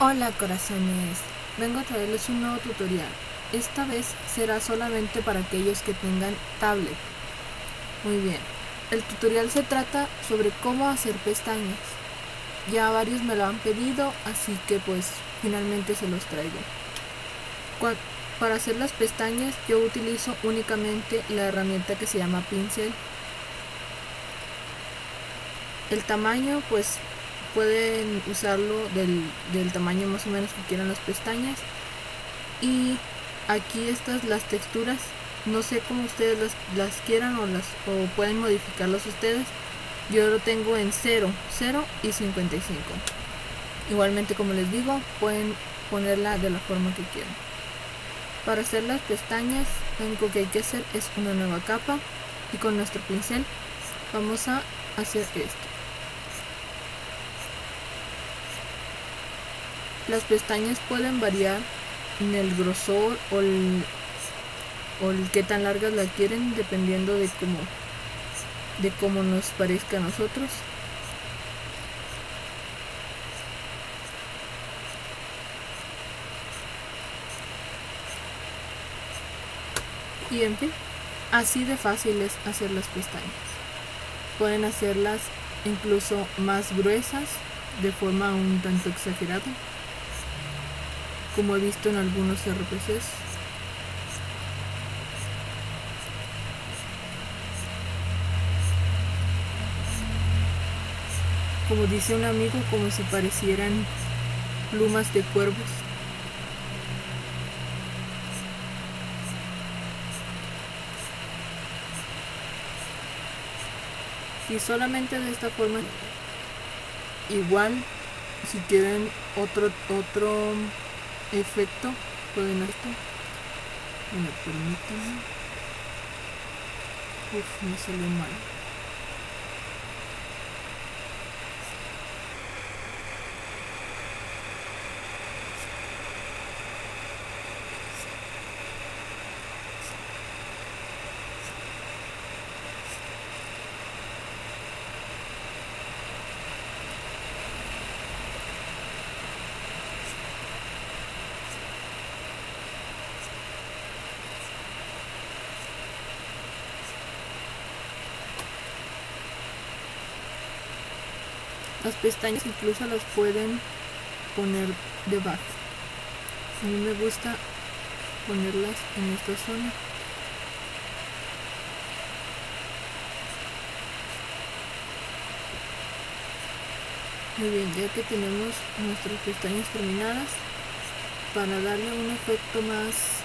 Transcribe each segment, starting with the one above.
Hola corazones, vengo a traerles un nuevo tutorial. Esta vez será solamente para aquellos que tengan tablet. Muy bien, el tutorial se trata sobre cómo hacer pestañas. Ya varios me lo han pedido, así que pues finalmente se los traigo. Para hacer las pestañas yo utilizo únicamente la herramienta que se llama pincel. El tamaño pues pueden usarlo del, tamaño más o menos que quieran las pestañas. Y aquí estas las texturas no sé cómo ustedes las, las quieran o las o pueden modificarlas ustedes. Yo lo tengo en 0 0 y 55 igualmente como les digo pueden ponerla de la forma que quieran. Para hacer las pestañas lo único que hay que hacer es una nueva capa y con nuestro pincel vamos a hacer esto Las pestañas pueden variar en el grosor o el, o el qué tan largas las quieren dependiendo de cómo, de cómo nos parezca a nosotros. Y en fin, así de fácil es hacer las pestañas. Pueden hacerlas incluso más gruesas de forma un tanto exagerada como he visto en algunos RPCs. Como dice un amigo, como si parecieran plumas de cuervos. Y solamente de esta forma, igual si quieren otro otro efecto pueden esto. Me permiten uf me salió mal Las pestañas incluso las pueden poner debajo. A mí me gusta ponerlas en esta zona. Muy bien, ya que tenemos nuestras pestañas terminadas, para darle un efecto más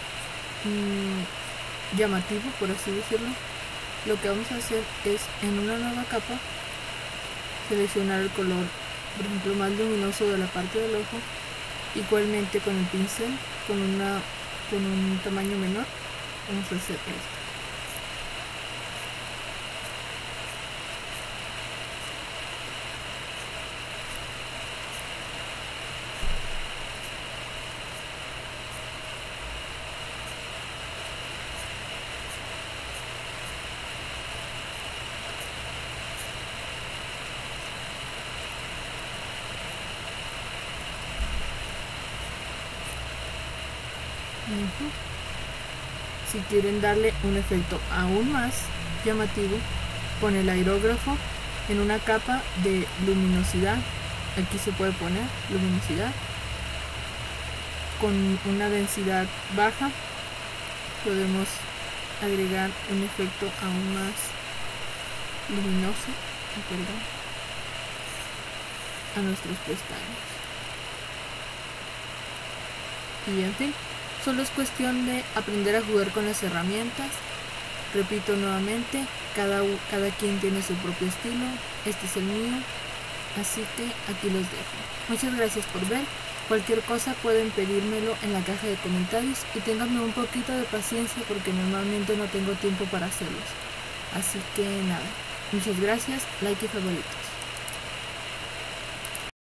mm, llamativo, por así decirlo, lo que vamos a hacer es en una nueva capa seleccionar el color por ejemplo más luminoso de la parte del ojo igualmente con el pincel con una con un tamaño menor vamos a hacer esto Si quieren darle un efecto aún más llamativo, con el aerógrafo en una capa de luminosidad. Aquí se puede poner luminosidad con una densidad baja. Podemos agregar un efecto aún más luminoso a nuestros pestañas. Y en fin, Solo es cuestión de aprender a jugar con las herramientas. Repito nuevamente, cada, cada quien tiene su propio estilo, este es el mío, así que aquí los dejo. Muchas gracias por ver, cualquier cosa pueden pedírmelo en la caja de comentarios y ténganme un poquito de paciencia porque normalmente no tengo tiempo para hacerlos. Así que nada, muchas gracias, like y favoritos.